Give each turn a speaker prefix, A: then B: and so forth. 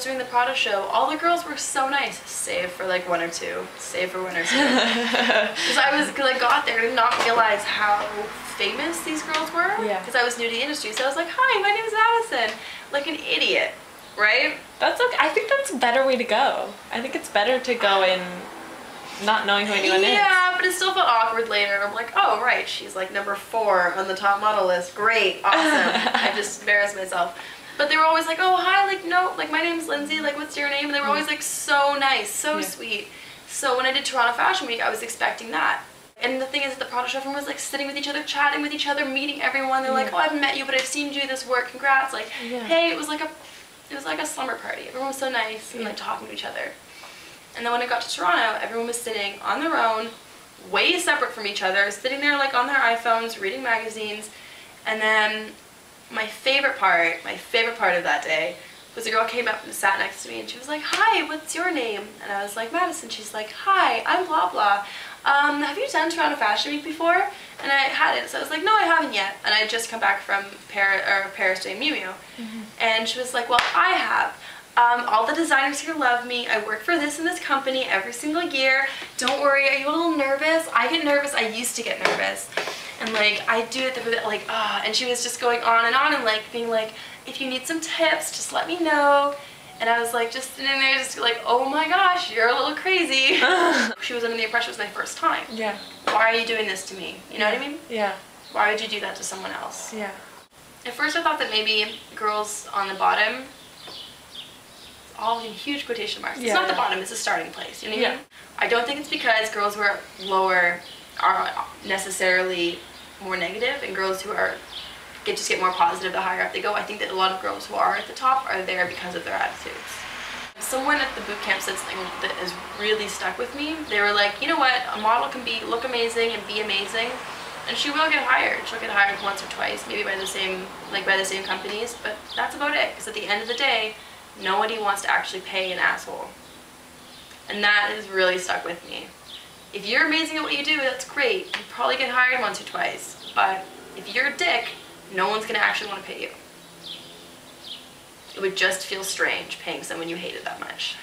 A: Doing the Prada show, all the girls were so nice, save for like one or two, save for one or two. Because I was, because I got there and not realize how famous these girls were.
B: Yeah.
A: Because I was new to the industry, so I was like, hi, my name is Madison. Like an idiot, right?
B: That's okay. I think that's a better way to go. I think it's better to go um, in not knowing who anyone is.
A: Yeah, but it still felt awkward later. And I'm like, oh, right, she's like number four on the top model list. Great, awesome. I just embarrassed myself. But they were always like, oh, hi, like, no, like, my name's Lindsay, like, what's your name? And they were always like so nice, so
B: Yeah.
A: sweet. So when I did Toronto Fashion Week, I was expecting that. And the thing is, the Prada show everyone was like sitting with each other, chatting with each other, meeting everyone. They're like, oh, I haven't met you, but I've seen you do this work. Congrats! Like,
B: Yeah.
A: hey, it was like a, it was like a slumber party. Everyone was so nice and like talking to each other. And then when I got to Toronto, everyone was sitting on their own, way separate from each other, sitting there like on their iPhones, reading magazines. And then my favorite part, my favorite part of that day, was a girl came up and sat next to me and she was like, Hi, what's your name? And I was like, Madison. She's like, Hi, I'm blah blah. Um, have you done Toronto Fashion Week before? And I hadn't, so I was like, No, I haven't yet. And I had just come back from Paris, or Paris doing Miu Miu. And she was like, Well, I have. Um, all the designers here love me. I work for this and this company every single year. Don't worry, are you a little nervous? I get nervous. I used to get nervous. And like, I do it the like, ah, and she was just going on and on and like being like, if you need some tips, just let me know. And I was like, just sitting there, just like, oh my gosh, you're a little crazy. she was under the impression it was my first time.
B: Yeah.
A: Why are you doing this to me? You know what I mean?
B: Yeah.
A: Why would you do that to someone else?
B: Yeah.
A: At first I thought that maybe girls on the bottom, all in huge quotation marks. Yeah. It's
B: Yeah.
A: not the bottom, it's the starting place. You know what I
B: Yeah.
A: mean? I don't think it's because girls who are lower are necessarily more negative and girls who are get just get more positive the higher up they go. I think that a lot of girls who are at the top are there because of their attitudes. Someone at the boot camp said something that has really stuck with me. They were like, you know what, a model can be look amazing and be amazing, and she will get hired. She'll get hired once or twice, maybe by the same like by the same companies, but that's about it. Because at the end of the day, nobody wants to actually pay an asshole, and that has really stuck with me. If you're amazing at what you do, that's great. You probably get hired once or twice, but if you're a dick, no one's gonna actually want to pay you. It would just feel strange paying someone you hated that much.